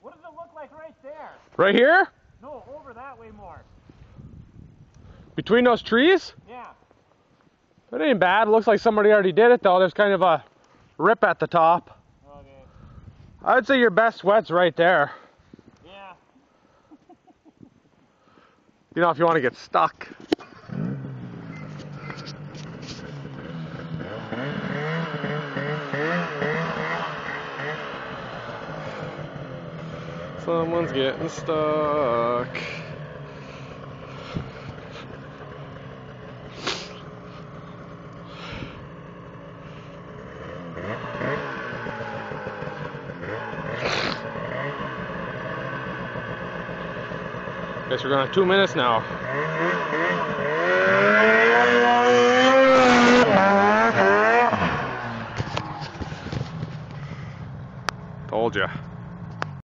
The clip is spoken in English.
What does it look like right there? right here? No, over that way more. Between those trees? Yeah. It ain't bad. Looks like somebody already did it though. There's kind of a rip at the top. Okay. I'd say your best sweat's right there. Yeah. You know, if you want to get stuck. Someone's getting stuck. Guess we're going to two minutes now. Told ya.